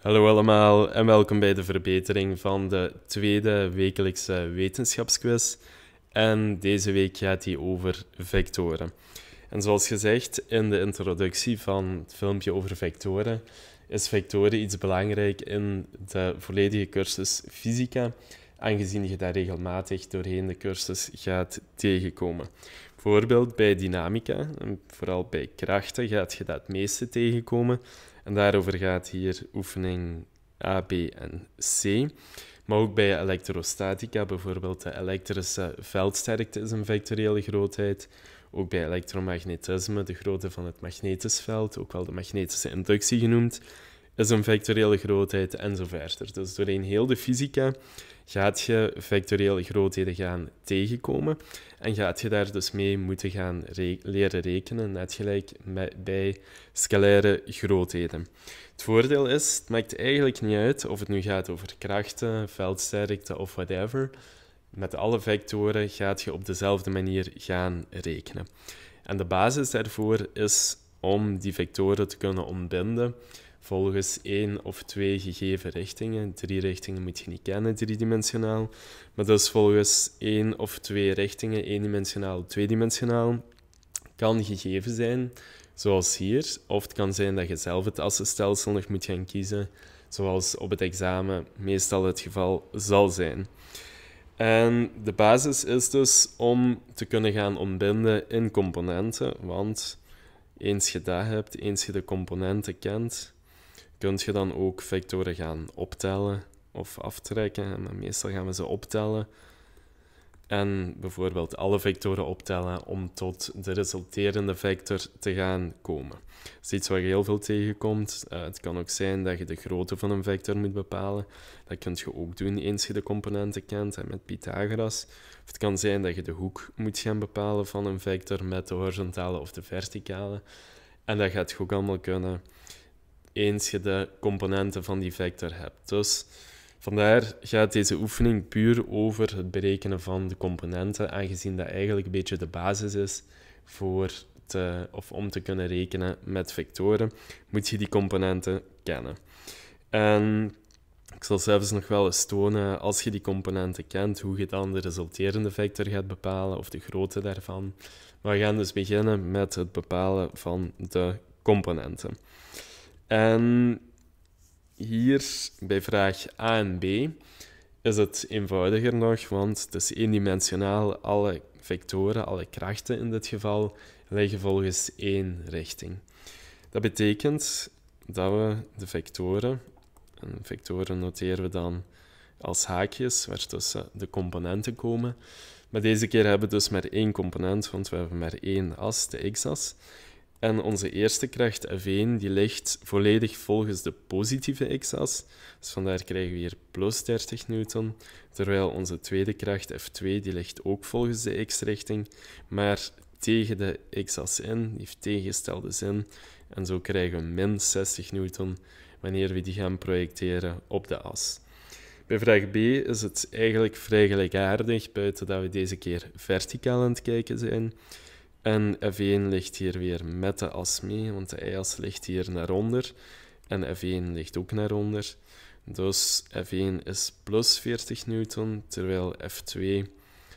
Hallo allemaal en welkom bij de verbetering van de tweede wekelijkse wetenschapsquiz. En deze week gaat die over vectoren. En zoals gezegd in de introductie van het filmpje over vectoren, is vectoren iets belangrijk in de volledige cursus fysica, aangezien je daar regelmatig doorheen de cursus gaat tegenkomen. Bijvoorbeeld bij dynamica, en vooral bij krachten, gaat je dat het meeste tegenkomen. Daarover gaat hier oefening A, B en C. Maar ook bij elektrostatica, bijvoorbeeld de elektrische veldsterkte is een vectoriële grootheid. Ook bij elektromagnetisme, de grootte van het magnetisch veld, ook wel de magnetische inductie genoemd, is een vectoriële grootheid en zo verder. Dus doorheen heel de fysica gaat je vectoriële grootheden gaan tegenkomen en gaat je daar dus mee moeten gaan leren rekenen, net gelijk bij scalaire grootheden. Het voordeel is, het maakt eigenlijk niet uit of het nu gaat over krachten, veldsterkte of whatever. Met alle vectoren gaat je op dezelfde manier gaan rekenen. En de basis daarvoor is om die vectoren te kunnen ontbinden volgens één of twee gegeven richtingen. Drie richtingen moet je niet kennen, driedimensionaal. Maar dus volgens één of twee richtingen, eendimensionaal, tweedimensionaal, kan gegeven zijn, zoals hier. Of het kan zijn dat je zelf het assenstelsel nog moet gaan kiezen, zoals op het examen meestal het geval zal zijn. En de basis is dus om te kunnen gaan ontbinden in componenten, want eens je dat hebt, eens je de componenten kent, kun je dan ook vectoren gaan optellen of aftrekken. Meestal gaan we ze optellen. En bijvoorbeeld alle vectoren optellen om tot de resulterende vector te gaan komen. Dat is iets waar je heel veel tegenkomt. Uh, het kan ook zijn dat je de grootte van een vector moet bepalen. Dat kun je ook doen eens je de componenten kent en met Pythagoras. Of het kan zijn dat je de hoek moet gaan bepalen van een vector met de horizontale of de verticale. En dat gaat je ook allemaal kunnen eens je de componenten van die vector hebt. Dus vandaar gaat deze oefening puur over het berekenen van de componenten, aangezien dat eigenlijk een beetje de basis is voor te, of om te kunnen rekenen met vectoren, moet je die componenten kennen. En ik zal zelfs nog wel eens tonen, als je die componenten kent, hoe je dan de resulterende vector gaat bepalen of de grootte daarvan. We gaan dus beginnen met het bepalen van de componenten. En hier bij vraag A en B is het eenvoudiger nog, want het is eendimensionaal. Alle vectoren, alle krachten in dit geval, liggen volgens één richting. Dat betekent dat we de vectoren, en vectoren noteren we dan als haakjes, waar tussen de componenten komen. Maar deze keer hebben we dus maar één component, want we hebben maar één as, de x-as. En onze eerste kracht F1 die ligt volledig volgens de positieve x-as. Dus vandaar krijgen we hier plus 30 newton. Terwijl onze tweede kracht F2 die ligt ook volgens de x-richting, maar tegen de x-as in, die heeft tegengestelde zin. En zo krijgen we min 60 newton wanneer we die gaan projecteren op de as. Bij vraag B is het eigenlijk vrij gelijkaardig, buiten dat we deze keer verticaal aan het kijken zijn. En F1 ligt hier weer met de as mee, want de y-as ligt hier naar onder. En F1 ligt ook naar onder. Dus F1 is plus 40 newton, terwijl F2,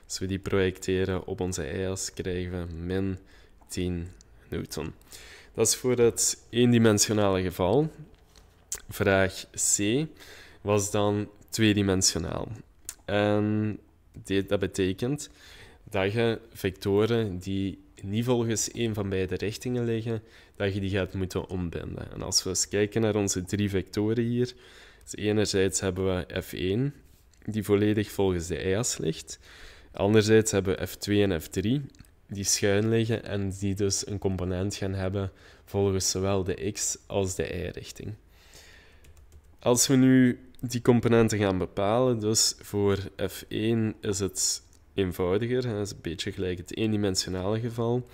als we die projecteren op onze y-as, krijgen we min 10 newton. Dat is voor het eendimensionale geval. Vraag C was dan tweedimensionaal. En dat betekent dat je vectoren die niet volgens een van beide richtingen liggen, dat je die gaat moeten ombinden. En als we eens kijken naar onze drie vectoren hier, dus enerzijds hebben we F1, die volledig volgens de y-as ligt. Anderzijds hebben we F2 en F3, die schuin liggen en die dus een component gaan hebben volgens zowel de x als de y-richting. Als we nu die componenten gaan bepalen, dus voor F1 is het eenvoudiger. Dat is een beetje gelijk het eendimensionale geval.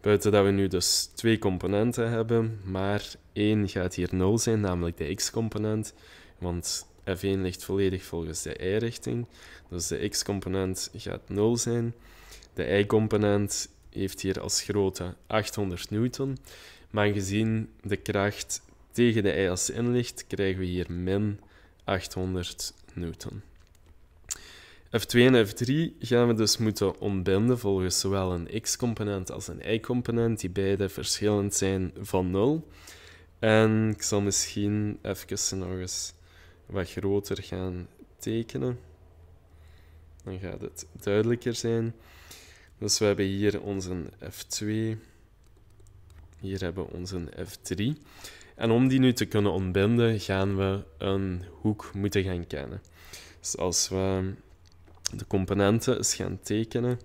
Buiten dat we nu dus twee componenten hebben, maar één gaat hier 0 zijn, namelijk de x-component. Want f1 ligt volledig volgens de y-richting. Dus de x-component gaat 0 zijn. De y-component heeft hier als grootte 800 newton. Maar gezien de kracht tegen de y-as in ligt, krijgen we hier min 800 newton. F2 en F3 gaan we dus moeten ontbinden volgens zowel een x-component als een y-component, die beide verschillend zijn van 0. En ik zal misschien even nog eens wat groter gaan tekenen. Dan gaat het duidelijker zijn. Dus we hebben hier onze F2. Hier hebben we onze F3. En om die nu te kunnen ontbinden, gaan we een hoek moeten gaan kennen. Dus als we de componenten gaan tekenen.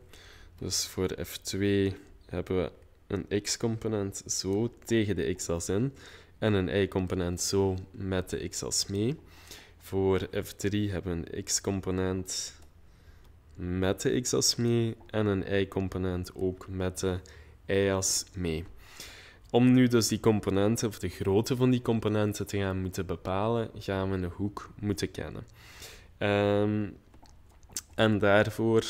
Dus voor F2 hebben we een x-component zo tegen de x-as in en een y-component zo met de x-as mee. Voor F3 hebben we een x-component met de x-as mee en een y-component ook met de y-as mee. Om nu dus die componenten, of de grootte van die componenten te gaan moeten bepalen, gaan we een hoek moeten kennen. Um, en daarvoor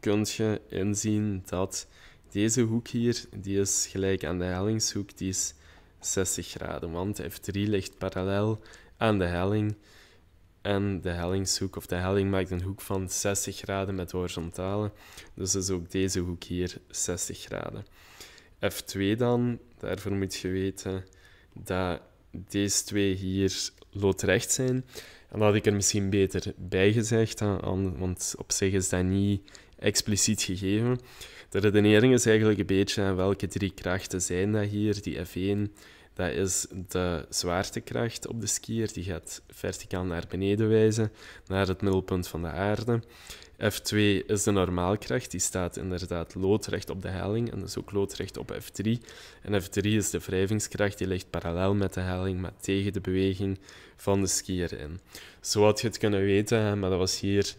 kun je inzien dat deze hoek hier, die is gelijk aan de hellingshoek, die is 60 graden. Want F3 ligt parallel aan de helling. En de hellingshoek, of de helling maakt een hoek van 60 graden met horizontale. Dus is ook deze hoek hier 60 graden. F2 dan, daarvoor moet je weten dat deze twee hier loodrecht zijn. En dat had ik er misschien beter bij gezegd, want op zich is dat niet expliciet gegeven. De redenering is eigenlijk een beetje welke drie krachten zijn dat hier. Die F1, dat is de zwaartekracht op de skier. Die gaat verticaal naar beneden wijzen, naar het middelpunt van de aarde. F2 is de normaalkracht, die staat inderdaad loodrecht op de helling en dus ook loodrecht op F3. En F3 is de wrijvingskracht, die ligt parallel met de helling, maar tegen de beweging van de skier in. Zo had je het kunnen weten, maar dat was hier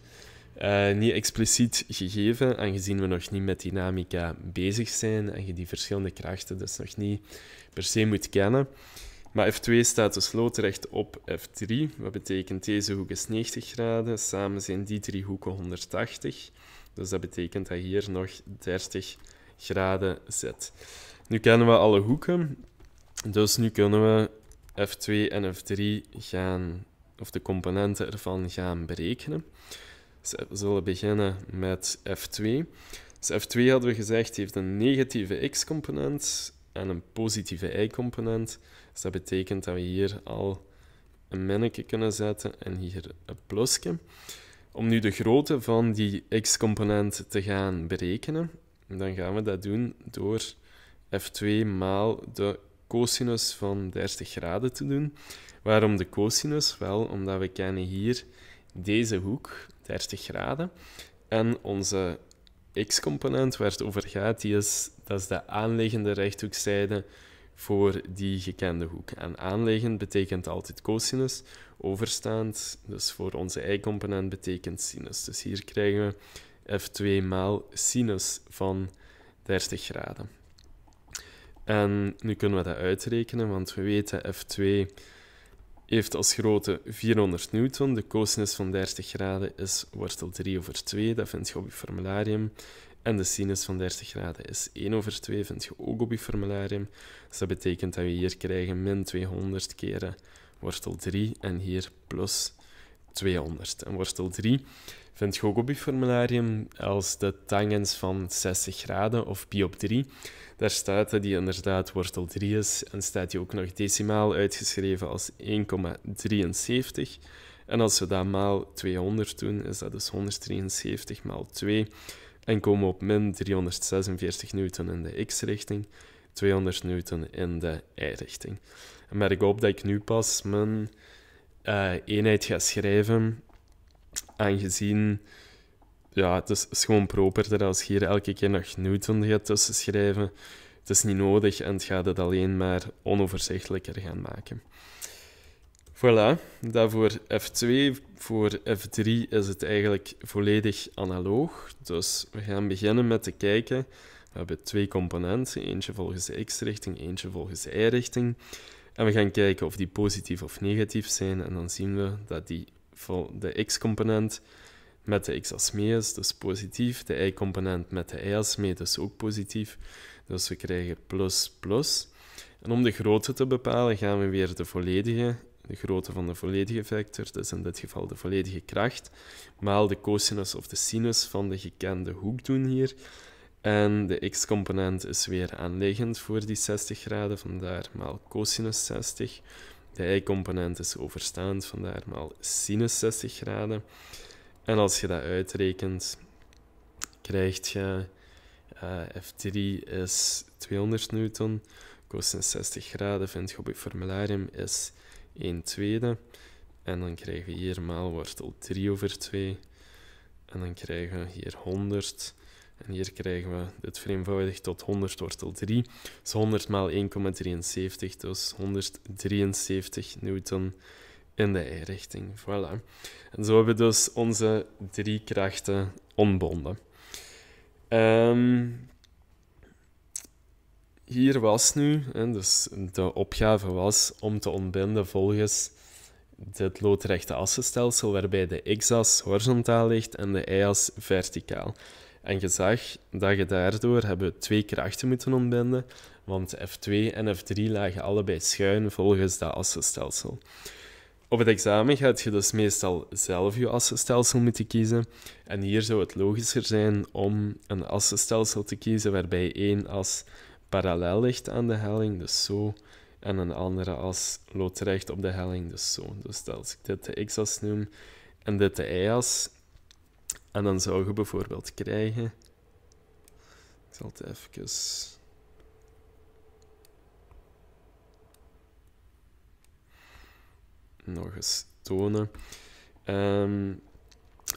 uh, niet expliciet gegeven, aangezien we nog niet met dynamica bezig zijn en je die verschillende krachten dus nog niet per se moet kennen. Maar F2 staat dus loodrecht op F3. Wat betekent deze hoek is 90 graden. Samen zijn die drie hoeken 180. Dus dat betekent dat hier nog 30 graden zit. Nu kennen we alle hoeken. Dus nu kunnen we F2 en F3 gaan, of de componenten ervan gaan berekenen. We zullen beginnen met F2. Dus F2 hadden we gezegd heeft een negatieve x-component en een positieve y-component. Dus dat betekent dat we hier al een minnetje kunnen zetten en hier een plusje. Om nu de grootte van die x-component te gaan berekenen, dan gaan we dat doen door f2 maal de cosinus van 30 graden te doen. Waarom de cosinus? Wel, omdat we kennen hier deze hoek, 30 graden, en onze x-component waar het over gaat, die is, dat is de aanliggende rechthoekzijde voor die gekende hoek. En aanleggen betekent altijd cosinus, overstaand, dus voor onze y-component betekent sinus. Dus hier krijgen we f2 maal sinus van 30 graden. En nu kunnen we dat uitrekenen, want we weten f2 heeft als grootte 400 newton. De cosinus van 30 graden is wortel 3 over 2, dat vind je op je formularium. En de sinus van 30 graden is 1 over 2, vind je ook op je formularium. Dus dat betekent dat we hier krijgen min 200 keren wortel 3 en hier plus 200. En wortel 3 vind op je formularium als de tangens van 60 graden of pi op 3. Daar staat dat die inderdaad wortel 3 is en staat die ook nog decimaal uitgeschreven als 1,73. En als we dat maal 200 doen, is dat dus 173 maal 2 en komen op min 346 newton in de x-richting, 200 newton in de y-richting. En merk op dat ik nu pas mijn uh, eenheid ga schrijven, aangezien ja, het is, gewoon properder als je hier elke keer nog newton gaat tussen schrijven. Het is niet nodig en het gaat het alleen maar onoverzichtelijker gaan maken. Voilà, dat voor F2. Voor F3 is het eigenlijk volledig analoog. Dus we gaan beginnen met te kijken. We hebben twee componenten, eentje volgens de x-richting, eentje volgens de y-richting. En we gaan kijken of die positief of negatief zijn. En dan zien we dat die de x-component met de x-as mee is, dus positief. De y-component met de y-as mee, dus ook positief. Dus we krijgen plus plus. En om de grootte te bepalen gaan we weer de volledige, de grootte van de volledige vector, dus in dit geval de volledige kracht, maal de cosinus of de sinus van de gekende hoek doen hier. En de x-component is weer aanliggend voor die 60 graden, vandaar maal cosinus 60. De y-component is overstaand, vandaar maal sinus 60 graden. En als je dat uitrekent, krijg je uh, F3 is 200 newton, cosinus 60 graden vind je op je formularium is 1 tweede. En dan krijgen we hier maal wortel 3 over 2. En dan krijgen we hier 100. En hier krijgen we dit vereenvoudigd tot 100 wortel 3. Dus 100 maal 1,73, dus 173 newton in de y-richting. Voilà. En zo hebben we dus onze drie krachten ontbonden. Um, hier was nu, dus de opgave was om te ontbinden volgens dit loodrechte assenstelsel, waarbij de x-as horizontaal ligt en de y-as verticaal. En je zag dat je daardoor hebben twee krachten moeten ontbinden, want F2 en F3 lagen allebei schuin volgens dat assenstelsel. Op het examen gaat je dus meestal zelf je assenstelsel moeten kiezen. En hier zou het logischer zijn om een assenstelsel te kiezen waarbij één as parallel ligt aan de helling, dus zo, en een andere as loodrecht op de helling, dus zo. Dus als ik dit de x-as noem en dit de y-as, en dan zou je bijvoorbeeld krijgen... Ik zal het even... Nog eens tonen. Um,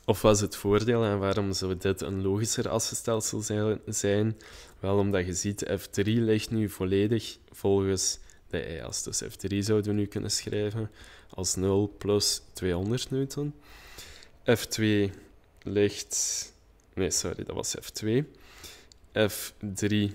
of was het voordeel en waarom zou dit een logischer assenstelsel zijn? Wel omdat je ziet, F3 ligt nu volledig volgens de y-as. Dus F3 zouden we nu kunnen schrijven als 0 plus 200 newton. F2 ligt... Nee, sorry, dat was F2. F3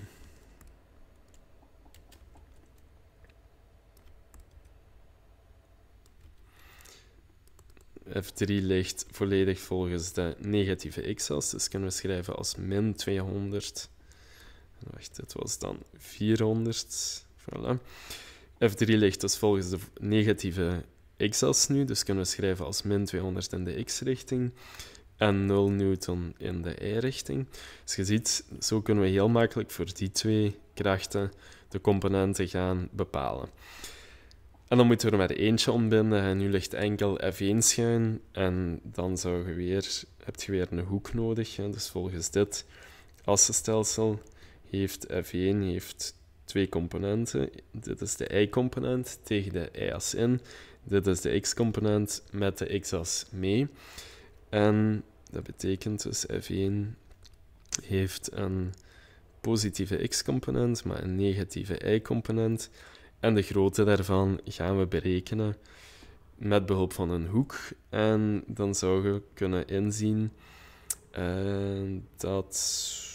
F3 ligt volledig volgens de negatieve x-as, dus kunnen we schrijven als min 200. Wacht, dit was dan 400. Voilà. F3 ligt dus volgens de negatieve x-as nu, dus kunnen we schrijven als min 200 in de x-richting en 0 newton in de y-richting. Dus je ziet, zo kunnen we heel makkelijk voor die twee krachten de componenten gaan bepalen. En dan moeten we er maar eentje ontbinden en nu ligt enkel F1 schuin en dan zou je weer, heb je weer een hoek nodig. Hè. Dus volgens dit assenstelsel heeft F1 heeft twee componenten. Dit is de y-component tegen de y-as in. Dit is de x-component met de x-as mee. En dat betekent dus F1 heeft een positieve x-component, maar een negatieve y-component. En de grootte daarvan gaan we berekenen met behulp van een hoek. En dan zou je kunnen inzien uh, dat.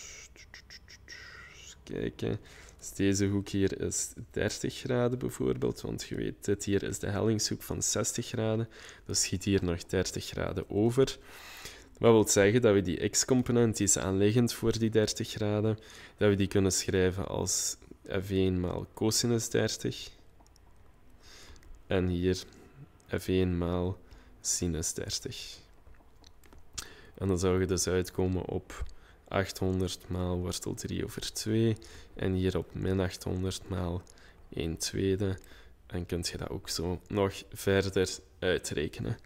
Kijken. Dus deze hoek hier is 30 graden bijvoorbeeld, want je weet, dit hier is de hellingshoek van 60 graden. Dus schiet hier nog 30 graden over. Wat wil zeggen dat we die x-component, die is aanliggend voor die 30 graden, dat we die kunnen schrijven als f1 maal cosinus 30. En hier f1 maal sinus 30. En dan zou je dus uitkomen op 800 maal wortel 3 over 2. En hier op min 800 maal 1 tweede. En kun je dat ook zo nog verder uitrekenen.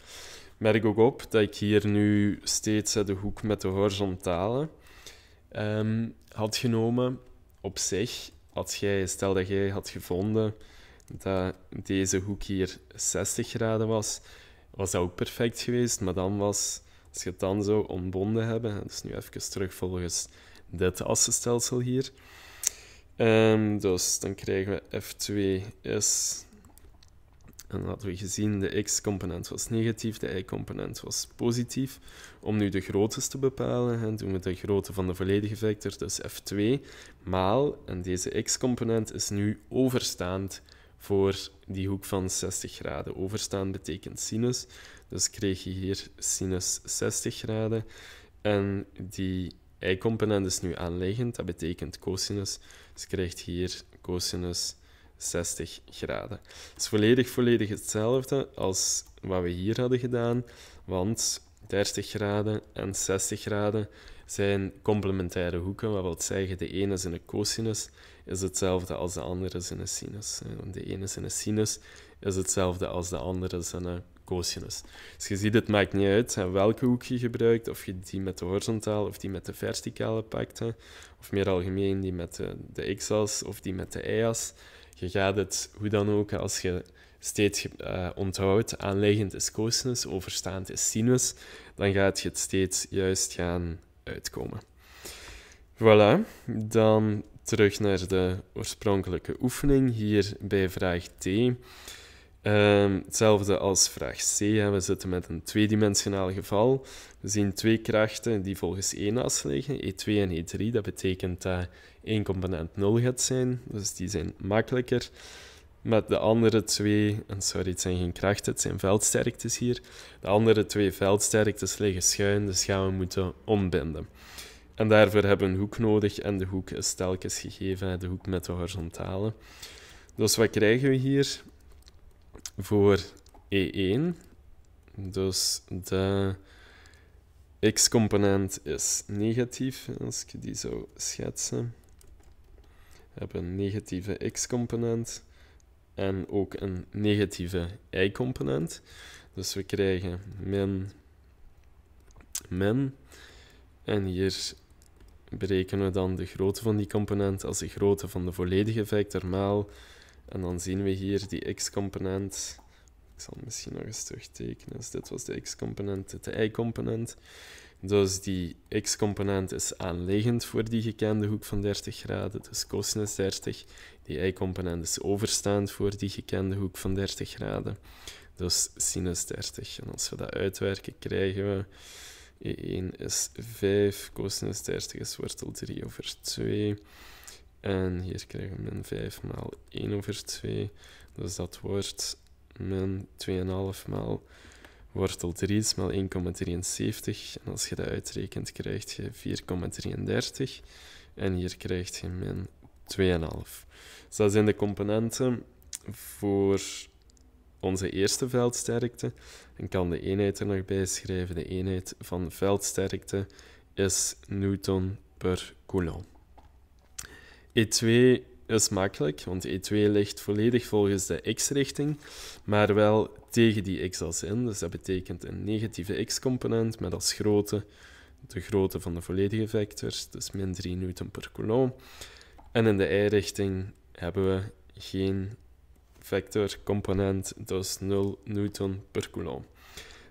Merk ook op dat ik hier nu steeds de hoek met de horizontale um, had genomen. Op zich als jij, stel dat jij had gevonden dat deze hoek hier 60 graden was, was dat ook perfect geweest. Maar dan was, als je het dan zo ontbonden hebben, dus nu even terug volgens dit assenstelsel hier. Um, dus dan krijgen we F2 is en dan hadden we gezien, de x-component was negatief, de y-component was positief. Om nu de groottes te bepalen, doen we de grootte van de volledige vector, dus f2, maal, en deze x-component is nu overstaand voor die hoek van 60 graden. Overstaand betekent sinus, dus kreeg je hier sinus 60 graden. En die y-component is nu aanliggend, dat betekent cosinus, dus je krijgt hier cosinus 60 graden. Het is volledig, volledig hetzelfde als wat we hier hadden gedaan, want 30 graden en 60 graden zijn complementaire hoeken, wat wil zeggen de ene is een cosinus is hetzelfde als de andere een sinus. De ene een sinus is hetzelfde als de andere een cosinus. Dus je ziet, het maakt niet uit welke hoek je gebruikt, of je die met de horizontale of die met de verticale pakt, of meer algemeen die met de, de x-as of die met de y-as. Je gaat het hoe dan ook, als je steeds uh, onthoudt, aanleggend is cosinus, overstaand is sinus, dan gaat je het steeds juist gaan uitkomen. Voilà, dan terug naar de oorspronkelijke oefening, hier bij vraag D. Ehm, hetzelfde als vraag C. We zitten met een tweedimensionaal geval. We zien twee krachten die volgens één as liggen, E2 en E3. Dat betekent dat één component 0 gaat zijn, dus die zijn makkelijker. Met de andere twee, en sorry, het zijn geen krachten, het zijn veldsterktes hier. De andere twee veldsterktes liggen schuin, dus gaan we moeten ombinden. En daarvoor hebben we een hoek nodig en de hoek is telkens gegeven, de hoek met de horizontale. Dus wat krijgen we hier voor E1? Dus de x-component is negatief, als ik die zou schetsen. We hebben een negatieve x-component en ook een negatieve y-component. Dus we krijgen min, min. En hier berekenen we dan de grootte van die component als de grootte van de volledige vector maal. En dan zien we hier die x-component. Zal misschien nog eens terugtekenen. Dus dit was de x-component, de y-component. Dus die x-component is aanliggend voor die gekende hoek van 30 graden, dus cosinus 30. Die y-component is overstaand voor die gekende hoek van 30 graden, dus sinus 30. En als we dat uitwerken, krijgen we e1 is 5, cosinus 30 is wortel 3 over 2. En hier krijgen we min 5 maal 1 over 2. Dus dat wordt min 2,5 maal wortel 3 is maal 1,73. En als je dat uitrekent, krijg je 4,33. En hier krijg je min 2,5. Dus dat zijn de componenten voor onze eerste veldsterkte. En kan de eenheid er nog bij schrijven. De eenheid van veldsterkte is Newton per coulomb. E2 is makkelijk, want E2 ligt volledig volgens de x-richting, maar wel tegen die x-as in. Dus dat betekent een negatieve x-component met als grootte de grootte van de volledige vector, dus min 3 newton per coulomb. En in de y-richting hebben we geen vectorcomponent, dus 0 newton per coulomb.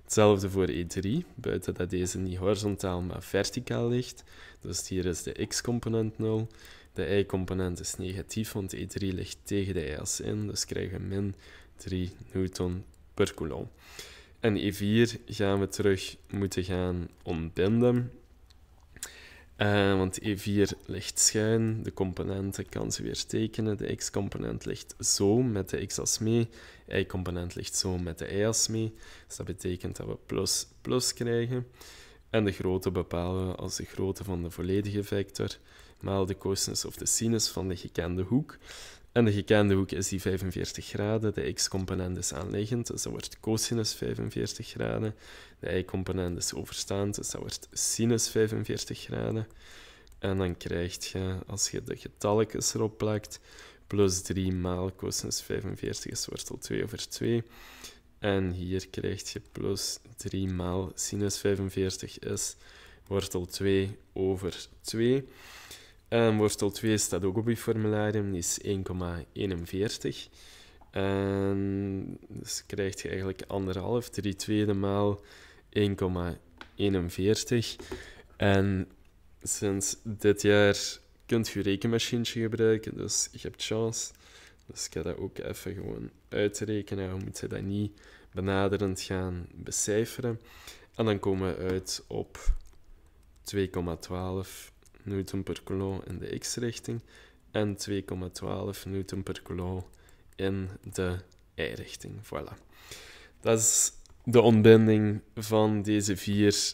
Hetzelfde voor E3, buiten dat deze niet horizontaal maar verticaal ligt. Dus hier is de x-component 0. De y-component is negatief, want E3 ligt tegen de y-as in, dus krijgen we min 3 newton per coulomb. En E4 gaan we terug moeten gaan ontbinden. Uh, want E4 ligt schuin, de componenten kan ze weer tekenen. De x-component ligt zo met de x-as mee, y-component ligt zo met de y-as mee. Dus dat betekent dat we plus plus krijgen. En de grootte bepalen we als de grootte van de volledige vector maal de cosinus of de sinus van de gekende hoek. En de gekende hoek is die 45 graden. De x-component is aanliggend, dus dat wordt cosinus 45 graden. De y-component is overstaand, dus dat wordt sinus 45 graden. En dan krijg je, als je de getalletjes erop plakt, plus 3 maal cosinus 45 is wortel 2 over 2. En hier krijg je plus 3 maal sinus 45 is wortel 2 over 2. En wortel 2 staat ook op je formularium, die is 1,41. En dus krijg je eigenlijk anderhalf, 3 tweede maal 1,41. En sinds dit jaar kunt je rekenmachientje gebruiken, dus je hebt chance. Dus ik ga dat ook even gewoon uitrekenen. We moeten dat niet benaderend gaan becijferen. En dan komen we uit op 2,12 newton per coulomb in de x-richting en 2,12 newton per coulomb in de y-richting. Voilà. Dat is de ontbinding van deze vier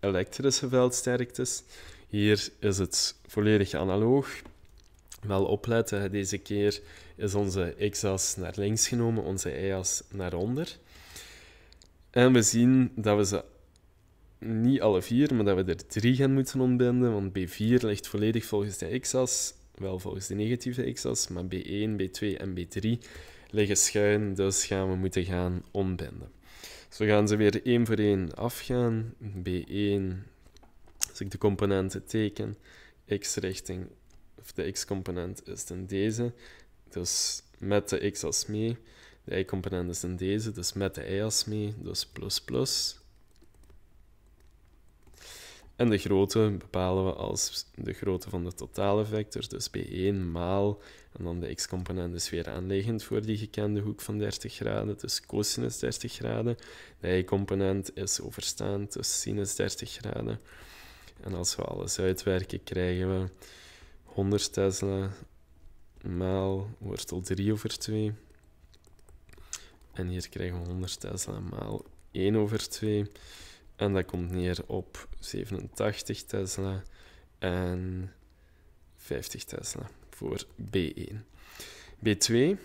elektrische veldsterktes. Hier is het volledig analoog. Wel opletten, deze keer is onze x-as naar links genomen, onze y-as naar onder. En we zien dat we ze niet alle vier, maar dat we er drie gaan moeten ontbinden, want B4 ligt volledig volgens de x-as, wel volgens de negatieve x-as, maar B1, B2 en B3 liggen schuin, dus gaan we moeten gaan ontbinden. Zo gaan ze weer één voor één afgaan. B1, als ik de componenten teken, x-richting, of de x-component is dan deze, dus met de x-as mee. De y-component is dan deze, dus met de y-as mee, dus plus plus. En de grootte bepalen we als de grootte van de totale vector, dus b1 maal, en dan de x-component is weer aanliggend voor die gekende hoek van 30 graden, dus cosinus 30 graden. De y-component is overstaand, dus sinus 30 graden. En als we alles uitwerken, krijgen we 100 Tesla maal wortel 3 over 2. En hier krijgen we 100 Tesla maal 1 over 2. En dat komt neer op 87 Tesla en 50 Tesla voor B1. B2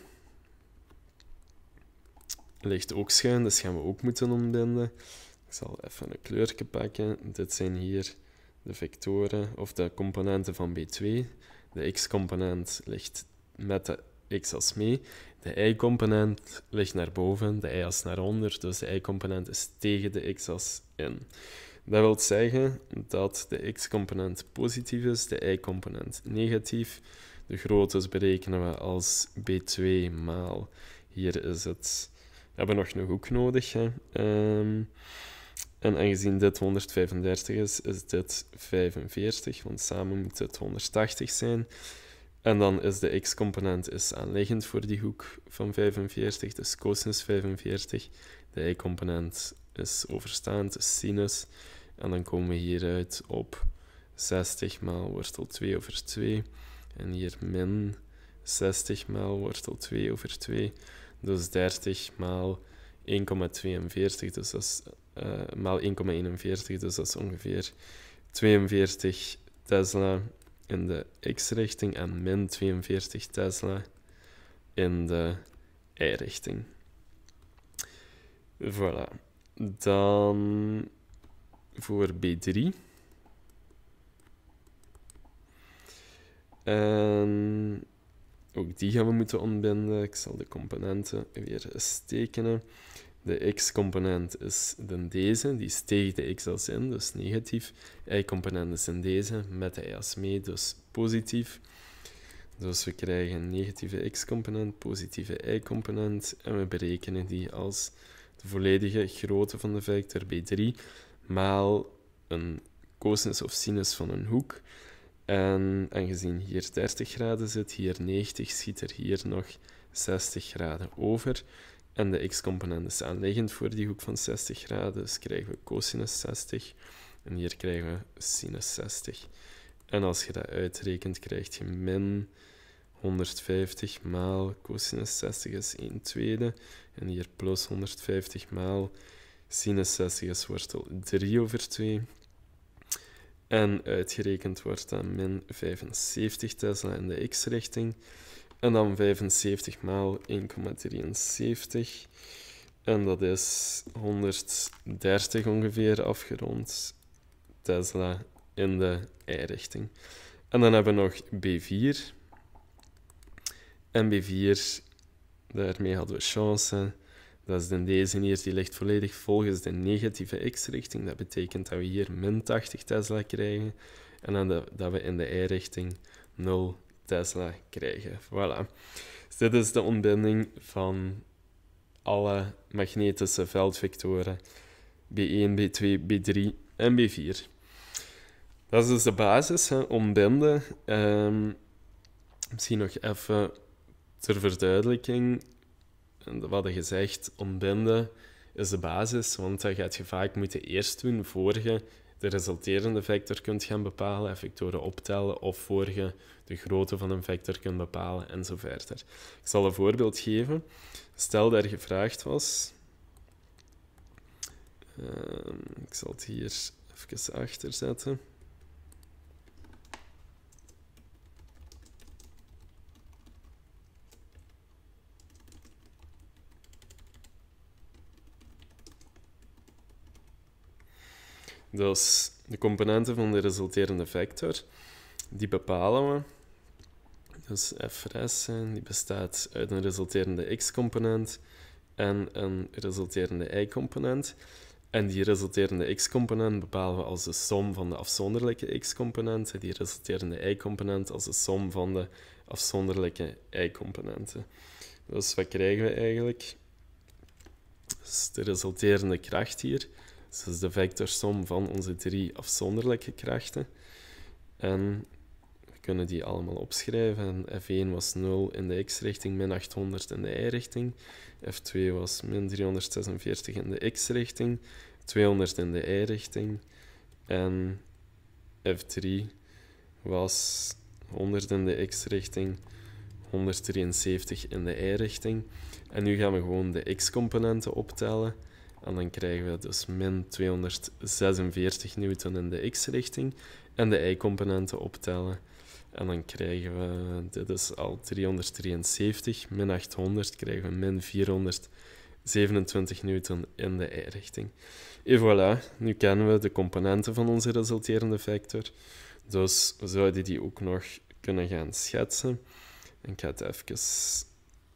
ligt ook schuin, dus gaan we ook moeten ombinden. Ik zal even een kleurje pakken. Dit zijn hier de vectoren of de componenten van B2. De x-component ligt met de x-as mee. De y-component ligt naar boven, de y-as naar onder, dus de y-component is tegen de x-as in. Dat wil zeggen dat de x-component positief is, de y-component negatief. De groottes berekenen we als b2 maal. Hier is het. We hebben nog een hoek nodig. Hè. Um, en aangezien dit 135 is, is dit 45, want samen moet het 180 zijn. En dan is de x-component aanliggend voor die hoek van 45, dus cosinus 45. De y-component is overstaand, dus sinus. En dan komen we hieruit op 60 maal wortel 2 over 2. En hier min 60 maal wortel 2 over 2. Dus 30 maal 1,42. Dus dat is uh, maal 1,41. Dus dat is ongeveer 42 Tesla in de x-richting en min 42 Tesla in de y-richting. Voilà. Dan voor B3. En ook die gaan we moeten ontbinden. Ik zal de componenten weer eens tekenen. De x-component is dan deze, die is tegen de x-as in, dus negatief. y-component is deze, met de y-as mee, dus positief. Dus we krijgen een negatieve x-component, positieve y-component, en we berekenen die als de volledige grootte van de vector b3 maal een cosinus of sinus van een hoek. En aangezien hier 30 graden zit, hier 90, schiet er hier nog 60 graden over. En de x-component is aanliggend voor die hoek van 60 graden, dus krijgen we cosinus 60. En hier krijgen we sinus 60. En als je dat uitrekent, krijg je min 150 maal cosinus 60 is 1 tweede. En hier plus 150 maal sinus 60 is wortel 3 over 2. En uitgerekend wordt dat min 75 Tesla in de x-richting. En dan 75 maal 1,73. En dat is 130 ongeveer afgerond Tesla in de y-richting. En dan hebben we nog B4. En B4, daarmee hadden we chance. Dat is dan deze hier, die ligt volledig volgens de negatieve x-richting. Dat betekent dat we hier min 80 Tesla krijgen. En dan dat we in de y-richting 0 Tesla krijgen. Voilà. Dus dit is de ontbinding van alle magnetische veldvectoren B1, B2, B3 en B4. Dat is dus de basis, ontbinden. Um, misschien nog even ter verduidelijking. We hadden gezegd, ontbinden is de basis, want dat gaat je vaak moeten eerst doen voor je de resulterende vector kunt gaan bepalen, vectoren optellen, of voor je de grootte van een vector kunt bepalen, en zo verder. Ik zal een voorbeeld geven. Stel dat er gevraagd was... Uh, ik zal het hier even achter zetten. Dus de componenten van de resulterende vector, die bepalen we. Dus f's die bestaat uit een resulterende x-component en een resulterende y-component. En die resulterende x-component bepalen we als de som van de afzonderlijke x-componenten, die resulterende y-component als de som van de afzonderlijke y-componenten. Dus wat krijgen we eigenlijk? Dus de resulterende kracht hier. Dus dat is de vectorsom van onze drie afzonderlijke krachten. En we kunnen die allemaal opschrijven. F1 was 0 in de x-richting, min 800 in de y-richting. F2 was min 346 in de x-richting, 200 in de y-richting. En F3 was 100 in de x-richting, 173 in de y-richting. En nu gaan we gewoon de x-componenten optellen. En dan krijgen we dus min 246 newton in de x-richting. En de y-componenten optellen. En dan krijgen we, dit is al 373, min 800, krijgen we min 427 newton in de y-richting. En voilà, nu kennen we de componenten van onze resulterende vector. Dus we zouden die ook nog kunnen gaan schetsen. Ik ga het even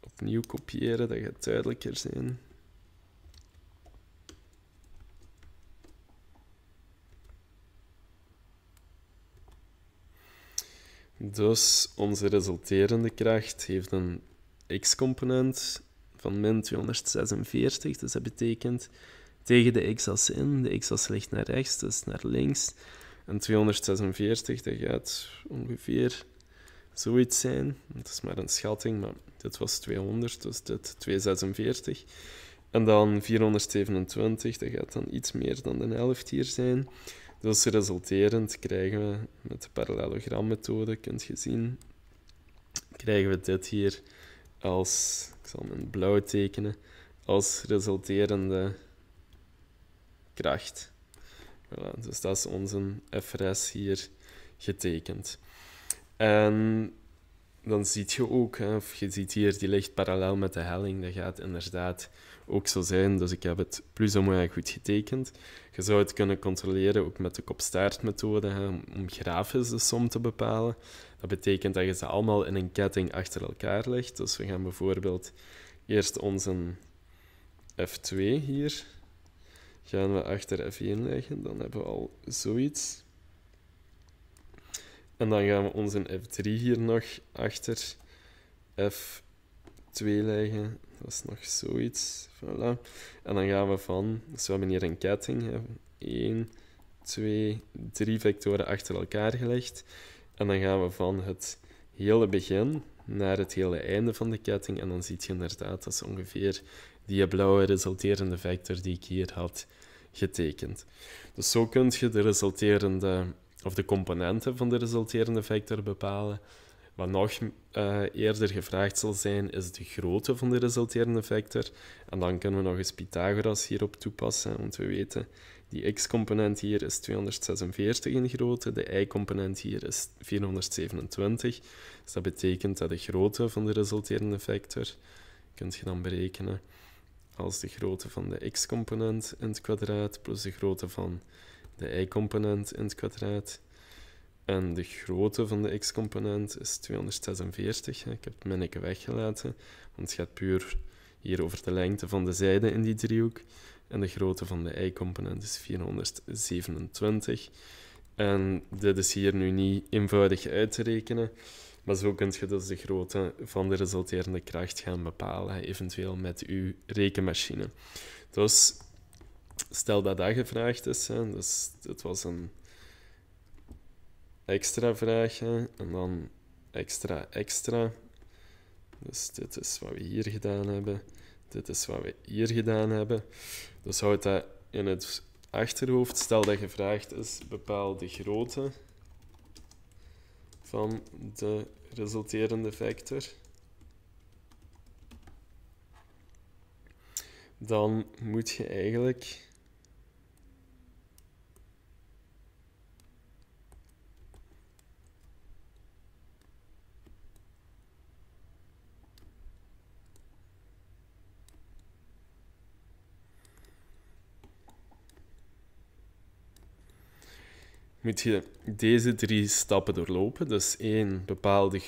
opnieuw kopiëren, dat gaat duidelijker zijn. Dus onze resulterende kracht heeft een x-component van min 246. Dus dat betekent tegen de x-as in. De x-as ligt naar rechts, dus naar links. En 246, dat gaat ongeveer zoiets zijn. Het is maar een schatting, maar dit was 200, dus dit 246. En dan 427, dat gaat dan iets meer dan de helft hier zijn. Dus resulterend krijgen we met de parallelogrammethode, kunt je zien, krijgen we dit hier als, ik zal hem in blauw tekenen, als resulterende kracht. Voilà, dus dat is onze FRS hier getekend. En dan zie je ook, hè, of je ziet hier, die ligt parallel met de helling. Dat gaat inderdaad ook zo zijn. Dus ik heb het plus of moins goed getekend. Je zou het kunnen controleren ook met de kopstaartmethode, hè, om grafisch de som te bepalen. Dat betekent dat je ze allemaal in een ketting achter elkaar legt. Dus we gaan bijvoorbeeld eerst onze F2 hier gaan we achter F1 leggen. Dan hebben we al zoiets. En dan gaan we onze F3 hier nog achter F2 leggen. Dat is nog zoiets. Voilà. En dan gaan we van, dus we hier een ketting. 1, 2, 3 vectoren achter elkaar gelegd. En dan gaan we van het hele begin naar het hele einde van de ketting. En dan zie je inderdaad, dat is ongeveer die blauwe resulterende vector die ik hier had getekend. Dus zo kun je de resulterende of de componenten van de resulterende vector bepalen. Wat nog uh, eerder gevraagd zal zijn, is de grootte van de resulterende vector. En dan kunnen we nog eens Pythagoras hierop toepassen, want we weten die x-component hier is 246 in grootte, de y-component hier is 427. Dus dat betekent dat de grootte van de resulterende vector, kun je dan berekenen als de grootte van de x-component in het kwadraat plus de grootte van de y-component in het kwadraat. En de grootte van de x-component is 246. Ik heb het minneke weggelaten, want het gaat puur hier over de lengte van de zijde in die driehoek. En de grootte van de y-component is 427. En dit is hier nu niet eenvoudig uit te rekenen, maar zo kunt je dus de grootte van de resulterende kracht gaan bepalen, eventueel met uw rekenmachine. Dus stel dat dat gevraagd is, hè, dus dit was een extra vraagje en dan extra extra. Dus dit is wat we hier gedaan hebben. Dit is wat we hier gedaan hebben. Dus houd dat in het achterhoofd. Stel dat gevraagd is, bepaal de grootte van de resulterende vector. Dan moet je eigenlijk moet je deze drie stappen doorlopen. Dus één, bepaalde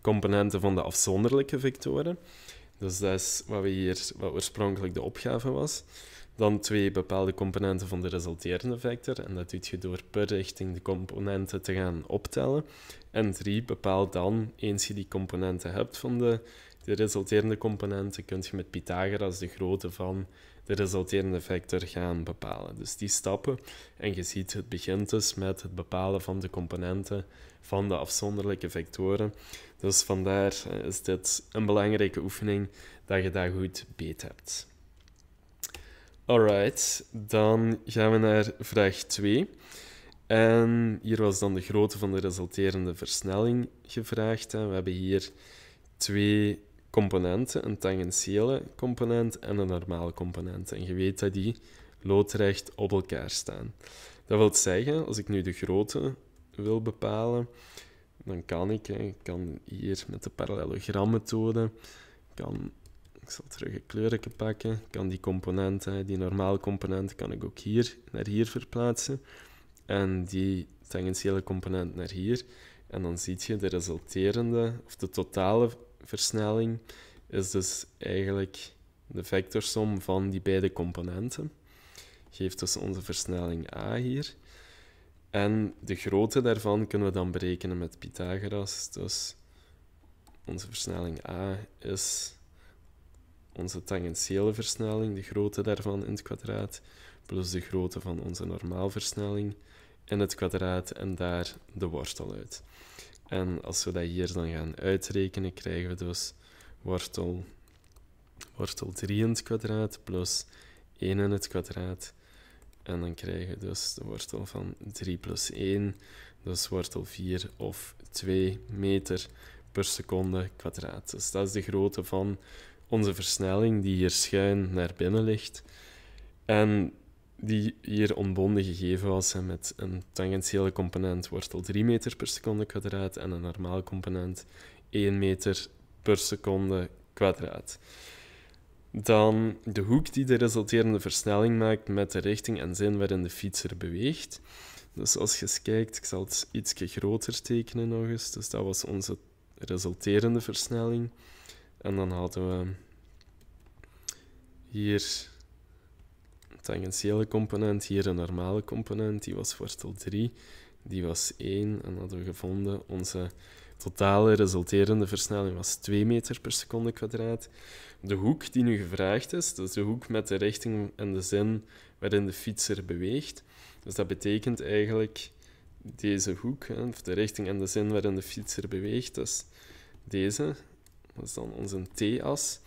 componenten van de afzonderlijke vectoren. Dus dat is wat, we hier, wat oorspronkelijk de opgave was. Dan twee bepaalde componenten van de resulterende vector. En dat doe je door per richting de componenten te gaan optellen. En drie, bepaal dan, eens je die componenten hebt van de, de resulterende componenten, kun je met Pythagoras de grootte van de resulterende vector gaan bepalen. Dus die stappen. En je ziet, het begint dus met het bepalen van de componenten van de afzonderlijke vectoren. Dus vandaar eh, is dit een belangrijke oefening dat je daar goed beet hebt. Alright, dan gaan we naar vraag 2. En hier was dan de grootte van de resulterende versnelling gevraagd. We hebben hier twee componenten, een tangentiële component en een normale component. En je weet dat die loodrecht op elkaar staan. Dat wil zeggen, als ik nu de grootte wil bepalen, dan kan ik, ik kan hier met de parallelogrammethode, kan, ik zal terug een kleurje pakken, kan die componenten, die normale component, kan ik ook hier naar hier verplaatsen. En die tangentiële component naar hier. En dan zie je de resulterende, of de totale versnelling, is dus eigenlijk de vectorsom van die beide componenten. Geeft dus onze versnelling a hier. En de grootte daarvan kunnen we dan berekenen met Pythagoras. Dus onze versnelling a is onze tangentiële versnelling, de grootte daarvan in het kwadraat, plus de grootte van onze normaalversnelling in het kwadraat en daar de wortel uit. En als we dat hier dan gaan uitrekenen, krijgen we dus wortel, wortel 3 in het kwadraat plus 1 in het kwadraat en dan krijg je dus de wortel van 3 plus 1, dus wortel 4 of 2 meter per seconde kwadraat. Dus dat is de grootte van onze versnelling die hier schuin naar binnen ligt. En die hier onbonden gegeven was met een tangentiële component wortel 3 meter per seconde kwadraat en een normaal component 1 meter per seconde kwadraat. Dan de hoek die de resulterende versnelling maakt met de richting en zin waarin de fietser beweegt. Dus als je kijkt, ik zal het iets groter tekenen nog eens. Dus dat was onze resulterende versnelling. En dan hadden we hier tangentiële component, hier een normale component, die was wortel 3, die was 1. En hadden we gevonden, onze totale resulterende versnelling was 2 meter per seconde kwadraat. De hoek die nu gevraagd is, dat is de hoek met de richting en de zin waarin de fietser beweegt. Dus dat betekent eigenlijk deze hoek, of de richting en de zin waarin de fietser beweegt, dus deze, dat is dan onze t-as.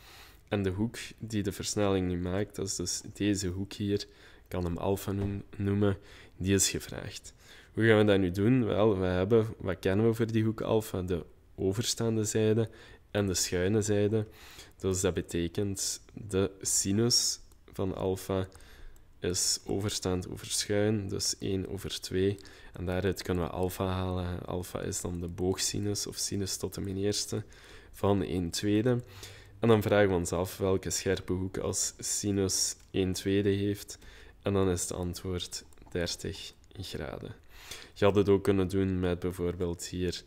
En de hoek die de versnelling nu maakt, dat is dus deze hoek hier, ik kan hem alfa noemen, die is gevraagd. Hoe gaan we dat nu doen? Wel, we hebben, wat kennen we voor die hoek alfa? De overstaande zijde en de schuine zijde. Dus dat betekent de sinus van alfa is overstaand over schuin, dus 1 over 2. En daaruit kunnen we alfa halen. Alfa is dan de boogsinus, of sinus tot de min eerste, van 1 tweede. En dan vragen we ons af welke scherpe hoek als sinus 1 tweede heeft. En dan is het antwoord 30 graden. Je had het ook kunnen doen met bijvoorbeeld hier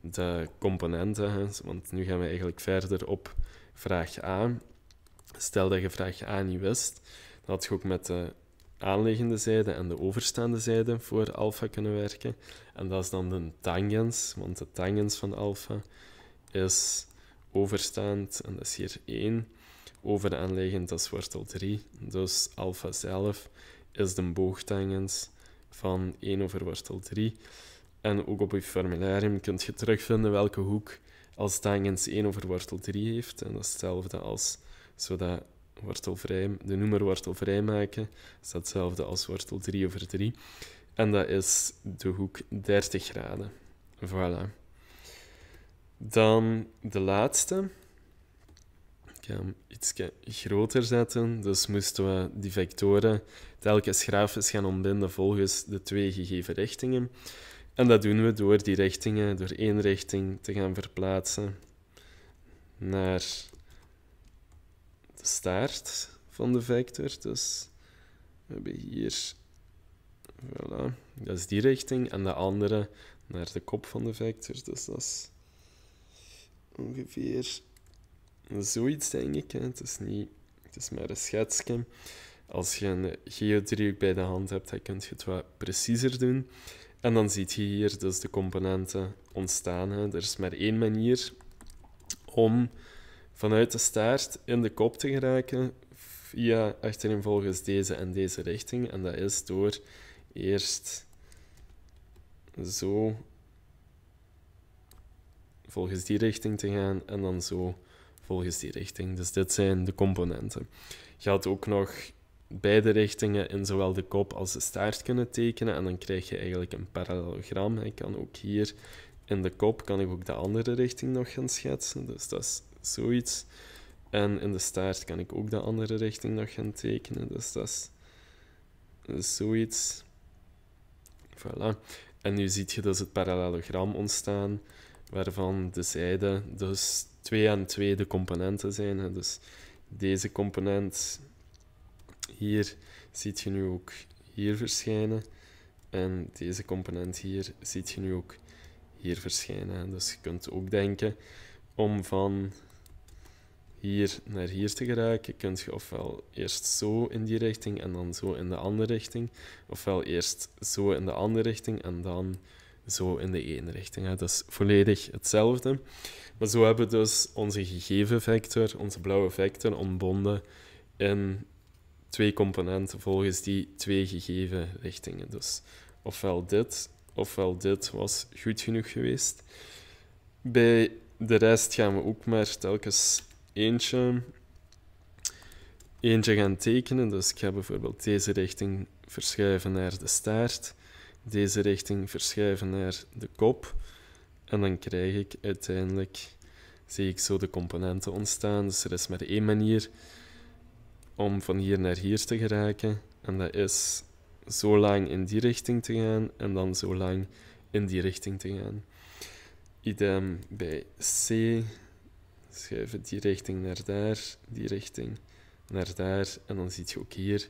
de componenten, want nu gaan we eigenlijk verder op vraag A. Stel dat je vraag A niet wist, dan had je ook met de aanliggende zijde en de overstaande zijde voor alfa kunnen werken. En dat is dan de tangens, want de tangens van alfa is overstaand, en dat is hier 1. Over aanliggend, dat is wortel 3. Dus alfa zelf is de boogtangens van 1 over wortel 3. En ook op je formularium kunt je terugvinden welke hoek als tangens 1 over wortel 3 heeft. En dat is hetzelfde als zodat wortelvrij, de noemer wortel vrijmaken. is hetzelfde als wortel 3 over 3. En dat is de hoek 30 graden. Voilà. Dan de laatste. Ik ga hem iets groter zetten. Dus moesten we die vectoren telkens grafisch gaan ontbinden volgens de twee gegeven richtingen. En dat doen we door die richtingen, door één richting te gaan verplaatsen naar de staart van de vector. Dus we hebben hier Voilà, dat is die richting. En de andere naar de kop van de vector. Dus dat is ongeveer zoiets, denk ik. Het, is niet, het is maar een schetsje. Als je een geodriehoek bij de hand hebt, dan kun je het wat preciezer doen. En dan zie je hier dus de componenten ontstaan. Hè. Er is maar één manier om vanuit de staart in de kop te geraken via volgens deze en deze richting. En dat is door eerst zo volgens die richting te gaan en dan zo volgens die richting. Dus dit zijn de componenten. Je had ook nog beide richtingen in zowel de kop als de staart kunnen tekenen en dan krijg je eigenlijk een parallelogram. Ik kan ook hier in de kop kan ik ook de andere richting nog gaan schetsen. Dus dat is zoiets. En in de staart kan ik ook de andere richting nog gaan tekenen. Dus dat is, zoiets. Voilà. En nu zie je dus het parallelogram ontstaan, waarvan de zijden dus 2 en 2 de componenten zijn. Dus deze component hier ziet je nu ook hier verschijnen. En deze component hier ziet je nu ook hier verschijnen. Dus je kunt ook denken om van hier naar hier te geraken, kun je ofwel eerst zo in die richting en dan zo in de andere richting, ofwel eerst zo in de andere richting en dan zo in de ene richting. Dat is volledig hetzelfde. Maar zo hebben we dus onze gegeven vector, onze blauwe vector, ontbonden in twee componenten volgens die twee gegeven richtingen. Dus ofwel dit, ofwel dit was goed genoeg geweest. Bij de rest gaan we ook maar telkens eentje, eentje gaan tekenen. Dus ik ga bijvoorbeeld deze richting verschuiven naar de staart, deze richting verschuiven naar de kop. En dan krijg ik uiteindelijk, zie ik zo de componenten ontstaan. Dus er is maar één manier om van hier naar hier te geraken. En dat is zo lang in die richting te gaan en dan zo lang in die richting te gaan. Idem bij C. Schuiven die richting naar daar, die richting naar daar. En dan zie je ook hier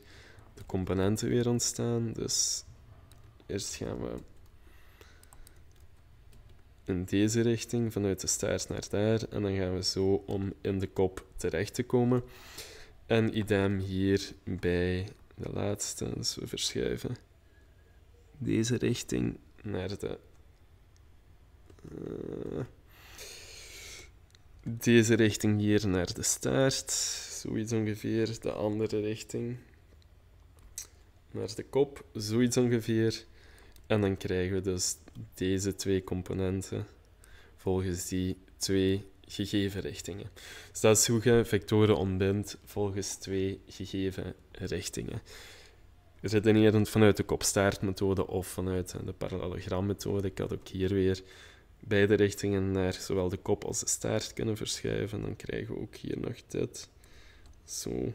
de componenten weer ontstaan. Dus eerst gaan we in deze richting, vanuit de staart naar daar. En dan gaan we zo om in de kop terecht te komen. En idem hier bij de laatste. Dus we verschuiven deze richting naar de. Uh, deze richting hier naar de staart. Zoiets ongeveer. De andere richting naar de kop. Zoiets ongeveer. En dan krijgen we dus deze twee componenten volgens die twee gegeven richtingen. Dus dat is hoe je vectoren ontbindt volgens twee gegeven richtingen. Redenerend vanuit de kopstaartmethode of vanuit de parallelogrammethode. Ik had ook hier weer beide richtingen naar zowel de kop als de staart kunnen verschuiven. Dan krijgen we ook hier nog dit. Zo.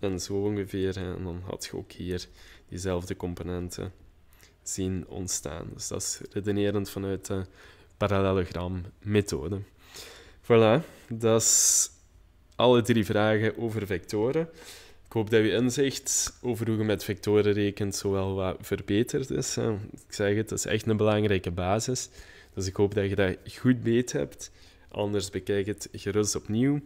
En zo ongeveer. En dan had je ook hier diezelfde componenten zien ontstaan. Dus dat is redenerend vanuit de parallelogram-methode. Voilà, dat is alle drie vragen over vectoren. Ik hoop dat je inzicht over hoe je met vectoren rekent zowel wat verbeterd is. Ik zeg het, dat is echt een belangrijke basis. Dus ik hoop dat je dat goed beet hebt. Anders bekijk het gerust opnieuw.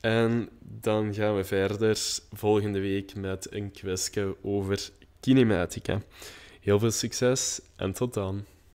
En dan gaan we verder volgende week met een quizje over kinematica. Heel veel succes en tot dan.